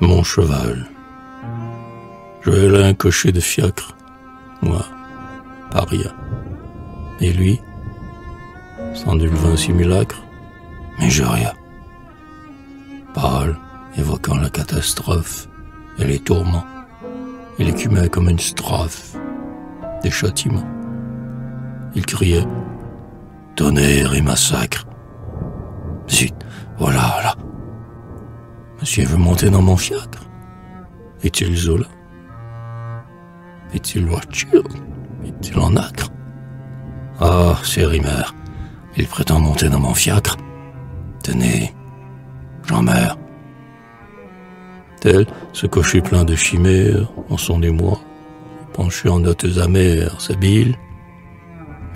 mon cheval. Je là un cocher de fiacre, moi, paria. Et lui, sans du vin simulacre, mais je rien. Pâle, évoquant la catastrophe et les tourments, il écumait comme une strophe des châtiments. Il criait tonnerre et massacre. Zut, voilà, là. Monsieur veut monter dans mon fiacre. Est-il Zola? Est-il voiture? Est-il en acre? Ah, c'est Rimer. Il prétend monter dans mon fiacre. Tenez, j'en meurs. Tel, ce cocher plein de chimères, en son émoi, penché en notes amères, s'habille.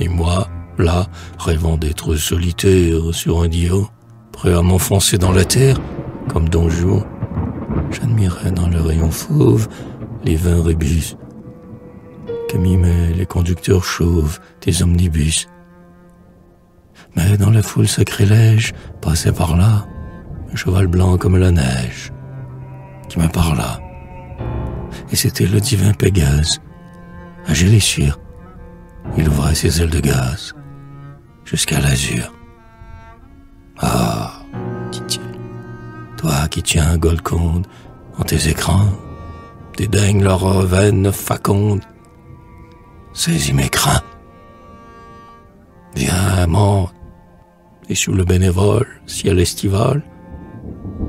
Et moi, là, rêvant d'être solitaire sur un divan, prêt à m'enfoncer dans la terre, comme Don Juan, j'admirais dans le rayon fauve les vins rébus, que mimaient les conducteurs chauves des omnibus. Mais dans la foule sacrilège passait par là un cheval blanc comme la neige, qui me parla. Et c'était le divin Pégase, à Gélissure. Il ouvrait ses ailes de gaz jusqu'à l'azur. Ah, toi qui tiens Golconde en tes écrans, dédaigne leur veine faconde, saisis mes crins. Viens, monte, et sous le bénévole ciel estival,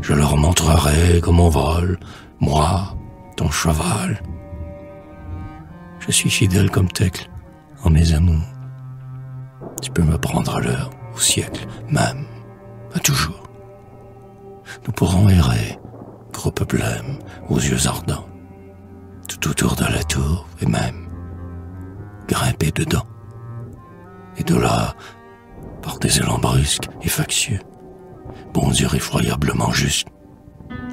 je leur montrerai comment vole, moi, ton cheval. Je suis fidèle comme Tecle en mes amours. Tu peux me prendre à l'heure, au siècle, même, à toujours. Nous pourrons errer, groupe blême, aux yeux ardents, tout autour de la tour, et même grimper dedans. Et de là, par des élans brusques et factieux, bondir effroyablement juste,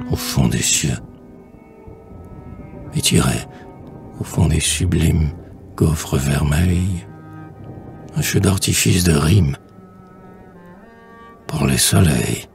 au fond des cieux, et tirer, au fond des sublimes gaufres vermeils, un feu d'artifice de rime, par les soleils